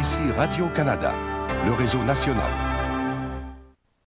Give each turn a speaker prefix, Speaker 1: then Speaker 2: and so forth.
Speaker 1: Ici Radio-Canada, le réseau national.